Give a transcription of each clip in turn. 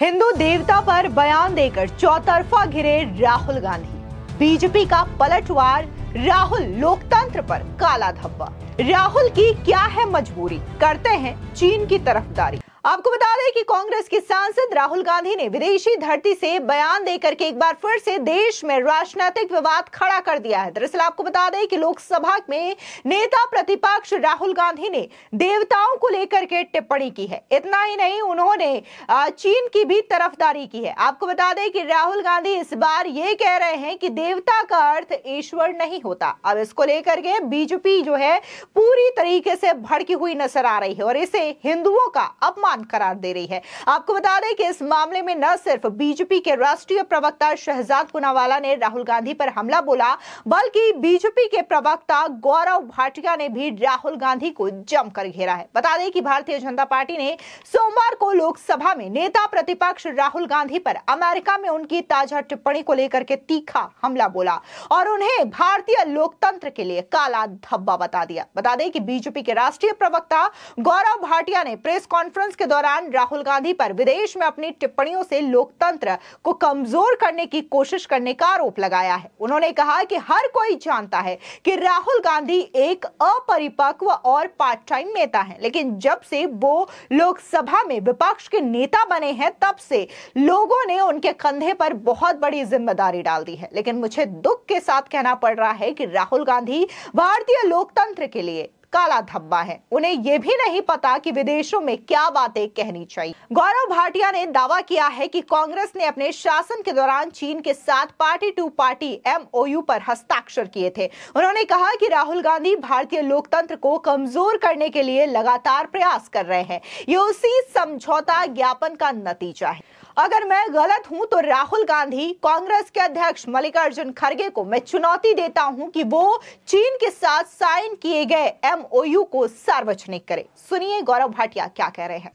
हिंदू देवता पर बयान देकर चौतरफा घिरे राहुल गांधी। बीजेपी का पलटवार, राहुल लोकतंत्र पर काला धब्बा। राहुल की क्या है मजबूरी? करते हैं चीन की तरफदारी। आपको बता दें कि कांग्रेस के सांसद राहुल गांधी ने विदेशी धरती से बयान देकर के एक बार फिर से देश में राजनीतिक विवाद खड़ा कर दिया है। दरअसल आपको बता दें कि लोकसभा में नेता प्रतिपक्ष राहुल गांधी ने देवताओं को लेकर के टिप्पणी की है। इतना ही नहीं, उन्होंने चीन की भी तरफदारी की है। आपको बता दें कि राहुल गांधी इस बार ये कह रहे हैं कि देवता का अर्थ ईश्वर नहीं होता। अब इसको लेकर के बीजेपी जो है पूरी तरीके से भड़की हुई नज़र आ रही है और इसे हिंदुओं का अपमान अपमान करार दे रही है। आपको बता दें कि इस मामले में न सिर्फ़ बीजेपी के राष्ट्रीय प्रवक्ता शहजाद पुनावाला ने राहुल गांधी पर हमला बोला, बल्कि बीजेपी के प्रवक्ता गौरव भाटिया ने भी राहुल गांधी को जमकर घेरा है। बता दें कि भारतीय जनता पार्टी ने सोमवार को लोकसभा में नेता प्रतिपक्ष राहुल गांधी पर अमेरिका में उनकी ताज़ा टिप्पणी को लेकर के तीखा हमला बोला और उन्हें भारतीय लोकतंत्र के लिए काला धब्बा बता दिया। बता दें कि बीजेपी के राष्ट्रीय प्रवक्ता गौरव भाटिया ने प्रेस कॉन्फ्रेंस के दौरान राहुल गांधी पर विदेश में अपनी टिप्पणियों से लोकतंत्र को कमज़ोर करने की कोशिश करने का आरोप लगाया है। उन्होंने कहा कि हर कोई जानता है कि राहुल गांधी एक अपरिपक्व और पार्ट टाइम नेता है, लेकिन जब से वो लोकसभा में विपक्ष के नेता बने हैं, तब से लोगों ने उनके कंधे पर बहुत बड़ी ज़िम्मेदारी डाल दी है। लेकिन मुझे दुख के साथ कहना पड़ रहा है कि राहुल गांधी भारतीय लोकतंत्र के लिए काला धब्बा है। उन्हें यह भी नहीं पता कि विदेशों में क्या बातें कहनी चाहिए। गौरव भाटिया ने दावा किया है कि कांग्रेस ने अपने शासन के दौरान चीन के साथ पार्टी टू पार्टी एमओयू पर हस्ताक्षर किए थे। उन्होंने कहा कि राहुल गांधी भारतीय लोकतंत्र को कमज़ोर करने के लिए लगातार प्रयास कर रहे हैं। ये उसी समझौता ज्ञापन का नतीजा है। अगर मैं गलत हूँ तो राहुल गांधी कांग्रेस के अध्यक्ष मल्लिकार्जुन खड़गे को मैं चुनौती देता हूँ कि वो चीन के साथ साइन किए गए एमओयू को सार्वजनिक करे। सुनिए गौरव भाटिया क्या कह रहे हैं।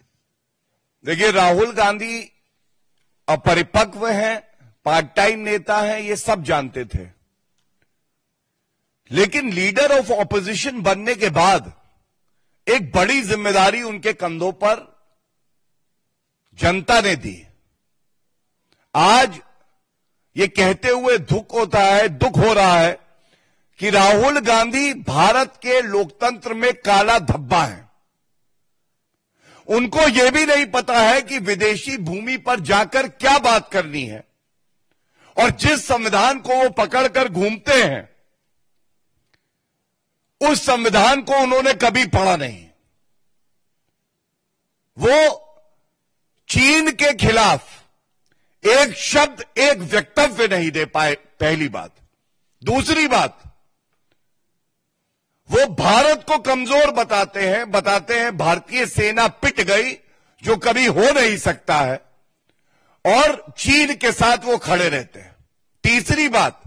देखिए, राहुल गांधी अपरिपक्व हैं पार्ट टाइम नेता हैं, ये सब जानते थे। लेकिन लीडर ऑफ़ ऑपोजिशन बनने के बाद एक बड़ी ज़िम्मेदारी उनके कंधों पर जनता ने दी। आज ये कहते हुए दुख होता है, दुख हो रहा है कि राहुल गांधी भारत के लोकतंत्र में काला धब्बा है। उनको यह भी नहीं पता है कि विदेशी भूमि पर जाकर क्या बात करनी है और जिस संविधान को वो पकड़कर घूमते हैं, उस संविधान को उन्होंने कभी पढ़ा नहीं। वो चीन के खिलाफ एक शब्द एक वक्तव्य नहीं दे पाए, पहली बात। दूसरी बात, वो भारत को कमज़ोर बताते हैं बताते हैं भारतीय सेना पिट गई, जो कभी हो नहीं सकता है, और चीन के साथ वो खड़े रहते हैं। तीसरी बात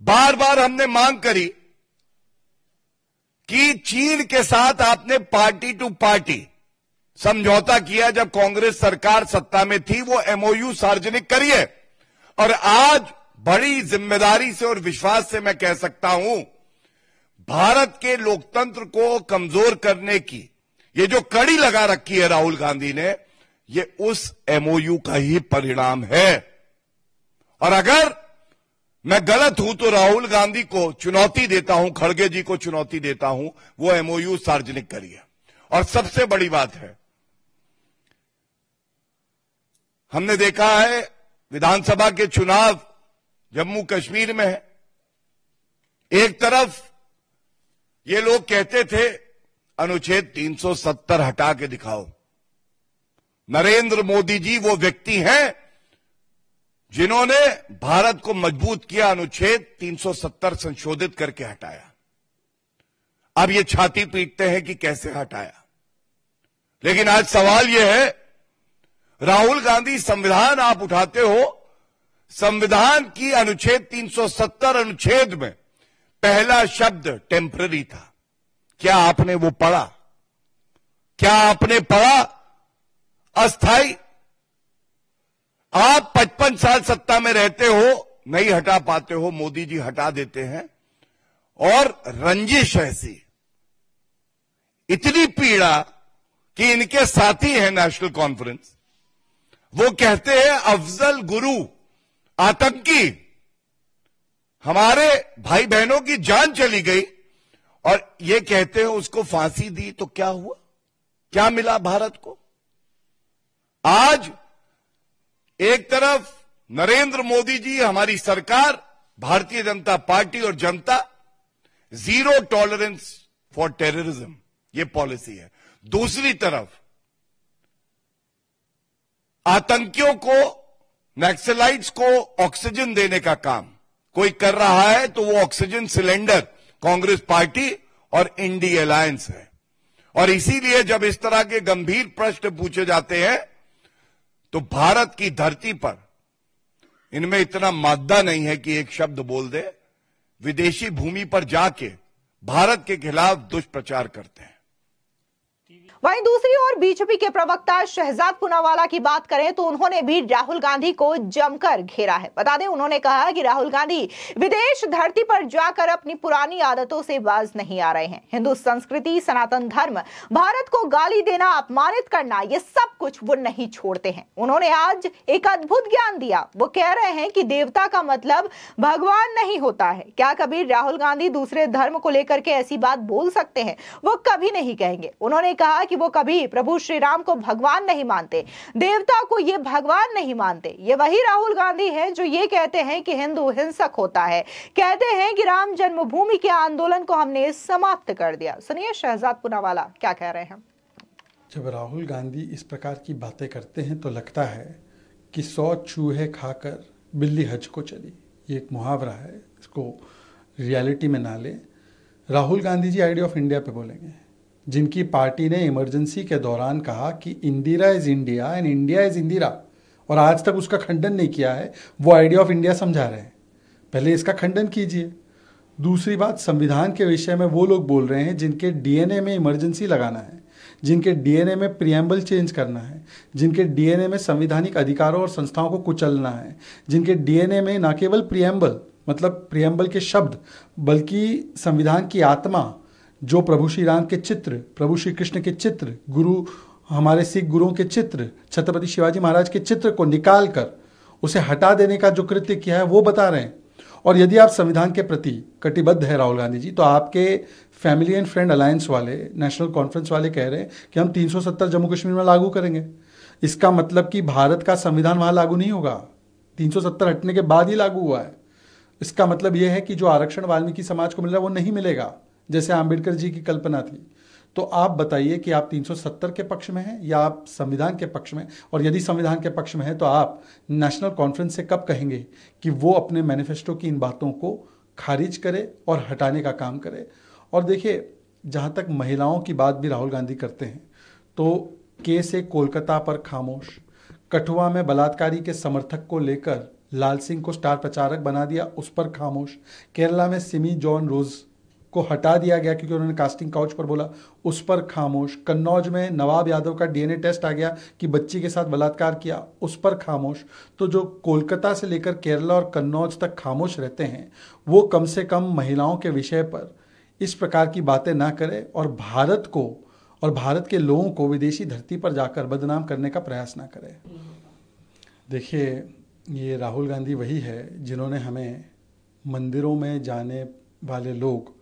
बार बार हमने मांग करी कि चीन के साथ आपने पार्टी टू पार्टी समझौता किया जब कांग्रेस सरकार सत्ता में थी, वो एमओयू सार्वजनिक करिए। और आज बड़ी ज़िम्मेदारी से और विश्वास से मैं कह सकता हूँ, भारत के लोकतंत्र को कमज़ोर करने की, ये जो कड़ी लगा रखी है राहुल गांधी ने, ये उस एमओयू का ही परिणाम है। और अगर मैं गलत हूँ तो राहुल गांधी को चुनौती देता हूँ, खड़गे जी को चुनौती देता हूँ, वो एमओयू सार्वजनिक करिए। और सबसे बड़ी बात है हमने देखा है, विधानसभा के चुनाव जम्मू कश्मीर में है। एक तरफ़ ये लोग कहते थे, अनुच्छेद 370 हटा के दिखाओ। नरेंद्र मोदी जी वो व्यक्ति हैं जिन्होंने भारत को मज़बूत किया, अनुच्छेद 370 संशोधित करके हटाया। अब ये छाती पीटते हैं कि कैसे हटाया। लेकिन आज सवाल यह है राहुल गांधी संविधान आप उठाते हो, संविधान की अनुच्छेद 370 अनुच्छेद में पहला शब्द टेम्पररी था। क्या आपने वो पढ़ा? क्या आपने पढ़ा? अस्थाई, आप 55 साल सत्ता में रहते हो, नहीं हटा पाते हो, मोदी जी हटा देते हैं, और रंजिश ऐसी, इतनी पीड़ा कि इनके साथी हैं नेशनल कॉन्फ्रेंस वो कहते हैं, अफजल गुरु, आतंकी। हमारे भाई बहनों की जान चली गई और ये कहते हैं, उसको फांसी दी तो क्या हुआ? क्या मिला भारत को? आज एक तरफ़ नरेंद्र मोदी जी, हमारी सरकार, भारतीय जनता पार्टी और जनता, ज़ीरो टॉलरेंस फॉर टेररिज्म, ये पॉलिसी है। दूसरी तरफ़ आतंकियों को, नक्सलाइट्स को ऑक्सीजन देने का काम। कोई कर रहा है तो वो ऑक्सीजन सिलेंडर, कांग्रेस पार्टी और इंडी अलायंस है। और इसीलिए जब इस तरह के गंभीर प्रश्न पूछे जाते हैं तो भारत की धरती पर इनमें इतना मादा नहीं है कि एक शब्द बोल दे। विदेशी भूमि पर जाके भारत के खिलाफ दुष्प्रचार करते हैं। वहीं दूसरी ओर बीजेपी के प्रवक्ता शहजाद पुनावाला की बात करें तो उन्होंने भी राहुल गांधी को जमकर घेरा है। बता दें, उन्होंने कहा कि राहुल गांधी विदेश धरती पर जाकर अपनी पुरानी आदतों से बाज नहीं आ रहे हैं। हिंदू संस्कृति, सनातन धर्म, भारत को गाली देना, अपमानित करना, ये सब कुछ वो नहीं छोड़ते हैं। उन्होंने आज एक अद्भुत ज्ञान दिया। वो कह रहे हैं कि देवता का मतलब भगवान नहीं होता है। क्या कभी राहुल गांधी दूसरे धर्म को लेकर के ऐसी बात बोल सकते हैं? वो कभी नहीं कहेंगे। उन्होंने कहा कि वो कभी प्रभु श्री राम को भगवान नहीं मानते, देवता को ये भगवान नहीं मानते। ये वही राहुल गांधी है जो ये कहते हैं कि हिंदू हिंसक होता है। कहते हैं कि राम जन्मभूमि के आंदोलन को हमने समाप्त कर दिया। सुनिए शहजाद पुनावाला, क्या कह रहे हैं जब राहुल गांधी इस प्रकार की बातें करते हैं तो लगता है कि सौ चूहे खाकर बिल्ली हज को चली। ये एक मुहावरा है, इसको रियलिटी में ना ले। Rahul Gandhi ji idea of India पे बोलेंगे। जिनकी पार्टी ने इमरजेंसी के दौरान कहा कि Indira is India and India is Indira. और आज तक उसका खंडन नहीं किया है, वो आइडिया ऑफ़ इंडिया समझा रहे हैं। पहले इसका खंडन कीजिए। दूसरी बात, संविधान के विषय में वो लोग बोल रहे हैं जिनके डीएनए में इमरजेंसी लगाना है, जिनके डीएनए में प्रियम्बल चेंज करना है, जिनके डीएनए में संविधानिक अधिकारों और संस्थाओं को कुचलना है, जिनके डीएनए में न केवल प्रियम्बल मतलब प्रियम्बल के शब्द, बल्कि संविधान की आत्मा जो प्रभु श्री राम के चित्र, प्रभु श्री कृष्ण के चित्र, गुरु, हमारे सिख गुरुओं के चित्र, छत्रपति शिवाजी महाराज के चित्र को निकाल कर उसे हटा देने का जो कृत्य किया है, वो बता रहे हैं। और यदि आप संविधान के प्रति कटिबद्ध है राहुल गांधी जी तो आपके फैमिली एंड फ्रेंड अलायंस वाले, नेशनल कॉन्फ्रेंस वाले कह रहे हैं कि हम 370 जम्मू कश्मीर में लागू करेंगे। इसका मतलब कि भारत का संविधान वहाँ लागू नहीं होगा। 370 हटने के बाद ही लागू हुआ है। इसका मतलब यह है कि जो आरक्षण वाल्मीकि समाज को मिल रहा है, वो नहीं मिलेगा। जैसे आम्बेडकर जी की कल्पना थी। तो आप बताइए कि आप 370 के पक्ष में हैं या आप संविधान के पक्ष में? और यदि संविधान के पक्ष में हैं तो आप नेशनल कॉन्फ्रेंस से कब कहेंगे कि वो अपने मैनिफेस्टो की इन बातों को खारिज करे और हटाने का काम करे? और देखिए, जहाँ तक महिलाओं की बात भी राहुल गांधी करते हैं तो के से कोलकाता पर खामोश, कठुआ में बलात्कारी के समर्थक को लेकर लाल सिंह को स्टार प्रचारक बना दिया, उस पर खामोश, केरला में सिमी जॉन रोज़ को हटा दिया गया क्योंकि उन्होंने कास्टिंग काउच पर बोला। उस पर खामोश, कन्नौज में नवाब यादव का डीएनए टेस्ट आ गया कि बच्ची के साथ बलात्कार किया। उस पर खामोश। तो जो कोलकाता से लेकर केरला और कन्नौज तक खामोश रहते हैं, वो कम से कम महिलाओं के विषय पर इस प्रकार की बातें ना करें और भारत को और भारत के लोगों को विदेशी धरती पर जाकर बदनाम करने का प्रयास ना करें। देखिए, ये राहुल गांधी वही है जिन्होंने हमें मंदिरों में जाने वाले लोग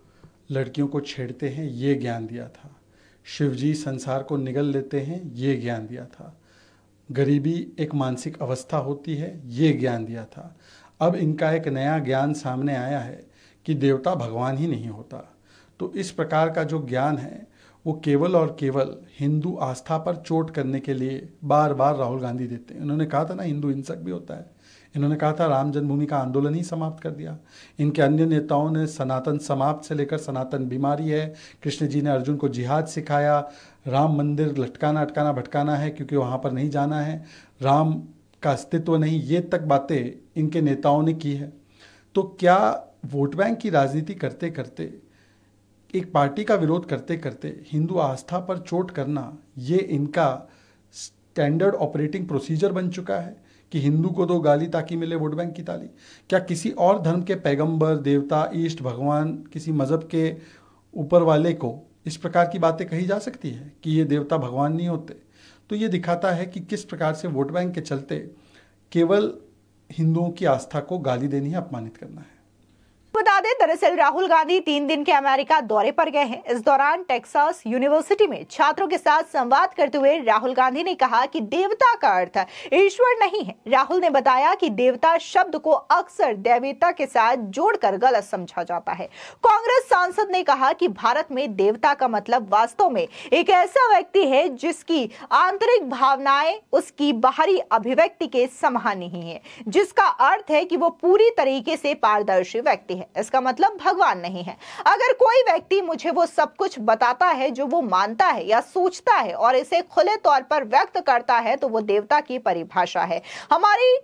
लड़कियों को छेड़ते हैं, ये ज्ञान दिया था। शिवजी संसार को निगल लेते हैं, ये ज्ञान दिया था। गरीबी एक मानसिक अवस्था होती है, ये ज्ञान दिया था। अब इनका एक नया ज्ञान सामने आया है कि देवता भगवान ही नहीं होता। तो इस प्रकार का जो ज्ञान है, वो केवल और केवल हिंदू आस्था पर चोट करने के लिए बार बार राहुल गांधी देते हैं। उन्होंने कहा था ना, हिंदू हिंसक भी होता है। इन्होंने कहा था, राम जन्मभूमि का आंदोलन ही समाप्त कर दिया। इनके अन्य नेताओं ने सनातन समाप्त से लेकर सनातन बीमारी है। कृष्ण जी ने अर्जुन को जिहाद सिखाया। राम मंदिर लटकाना, अटकाना, भटकाना है क्योंकि वहाँ पर नहीं जाना है। राम का अस्तित्व नहीं, ये तक बातें इनके नेताओं ने की है। तो क्या वोट बैंक की राजनीति करते करते, एक पार्टी का विरोध करते करते हिंदू आस्था पर चोट करना, ये इनका स्टैंडर्ड ऑपरेटिंग प्रोसीजर बन चुका है? कि हिंदू को दो गाली ताकि मिले वोट बैंक की ताली। क्या किसी और धर्म के पैगंबर, देवता, ईष्ट, भगवान, किसी मज़हब के ऊपर वाले को इस प्रकार की बातें कही जा सकती है कि ये देवता भगवान नहीं होते? तो ये दिखाता है कि किस प्रकार से वोट बैंक के चलते केवल हिंदुओं की आस्था को गाली देनी है, अपमानित करना है। बता दें, दरअसल राहुल गांधी तीन दिन के अमेरिका दौरे पर गए हैं। इस दौरान टेक्सास यूनिवर्सिटी में छात्रों के साथ संवाद करते हुए राहुल गांधी ने कहा कि देवता का अर्थ ईश्वर नहीं है। राहुल ने बताया कि देवता शब्द को अक्सर देवता के साथ जोड़कर गलत समझा जाता है। कांग्रेस सांसद ने कहा कि भारत में देवता का मतलब वास्तव में एक ऐसा व्यक्ति है जिसकी आंतरिक भावनाएँ, उसकी बाहरी अभिव्यक्ति के समान नहीं है, जिसका अर्थ है कि वो पूरी तरीके से पारदर्शी व्यक्ति है। इसका मतलब भगवान नहीं है। अगर कोई व्यक्ति मुझे वो सब कुछ बताता है, जो वो मानता है या सोचता है और इसे खुले तौर पर व्यक्त करता है तो वो देवता की परिभाषा है। हमारी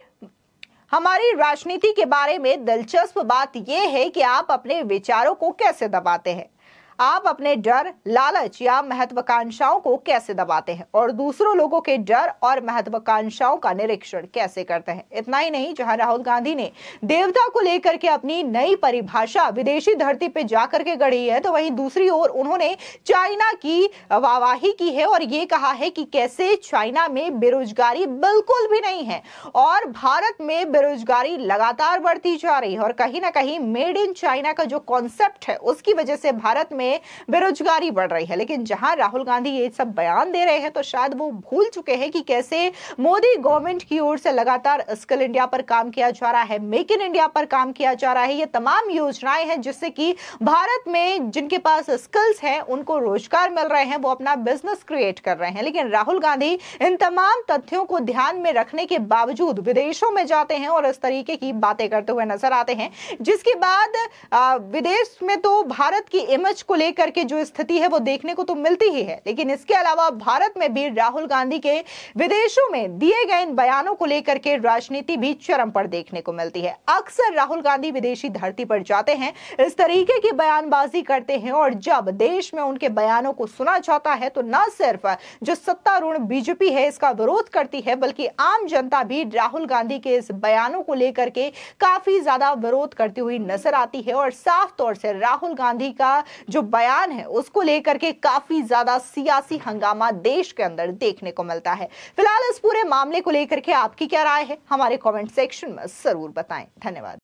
हमारी राजनीति के बारे में दिलचस्प बात यह है कि आप अपने विचारों को कैसे दबाते हैं। आप अपने डर, लालच या महत्वाकांक्षाओं को कैसे दबाते हैं? और दूसरों लोगों के डर और महत्वाकांक्षाओं का निरीक्षण कैसे करते हैं? इतना ही नहीं, जहाँ राहुल गांधी ने देवता को लेकर के अपनी नई परिभाषा विदेशी धरती पे जाकर के गढ़ी है तो वहीं दूसरी ओर उन्होंने चाइना की वाहवाही की है और ये कहा है कि कैसे चाइना में बेरोजगारी बिल्कुल भी नहीं है और भारत में बेरोजगारी लगातार बढ़ती जा रही है और कहीं ना कहीं मेड इन चाइना का जो कॉन्सेप्ट है, उसकी वजह से भारत में में बेरोजगारी बढ़ रही है। लेकिन जहाँ राहुल गांधी ये सब बयान दे रहे हैं तो शायद वो भूल चुके हैं कि कैसे मोदी गवर्नमेंट की ओर से लगातार स्किल इंडिया पर काम किया जा रहा है, मेक इन इंडिया पर काम किया जा रहा है। ये तमाम योजनाएँ हैं जिससे कि भारत में जिनके पास स्किल्स हैं, उनको रोज़गार मिल रहे हैं, वो अपना बिज़नेस क्रिएट कर रहे हैं। लेकिन राहुल गांधी इन तमाम तथ्यों को ध्यान में रखने के बावजूद विदेशों में जाते हैं और इस तरीके की बातें करते हुए नज़र आते हैं। जिसके बाद विदेश में तो भारत की इमेज को लेकर के जो स्थिति है वो देखने को तो मिलती ही है। लेकिन इसके अलावा भारत में भी राहुल गांधी के विदेशों में दिए गए इन बयानों को लेकर के राजनीति भी चरम पर देखने को मिलती है। अक्सर राहुल गांधी विदेशी धरती पर जाते हैं, इस तरीके की बयानबाजी करते हैं और जब देश में उनके बयानों को सुना जाता है तो न सिर्फ़ जो सत्तारूढ़ बीजेपी है इसका विरोध करती है, बल्कि आम जनता भी राहुल गांधी के इस बयानों को लेकर के काफ़ी ज़्यादा विरोध करती हुई नज़र आती है। और साफ़ तौर से राहुल गांधी का जो बयान है, उसको लेकर के काफ़ी ज़्यादा सियासी हंगामा देश के अंदर देखने को मिलता है। फ़िलहाल इस पूरे मामले को लेकर के आपकी क्या राय है? हमारे कॉमेंट सेक्शन में ज़रूर बताएँ। धन्यवाद।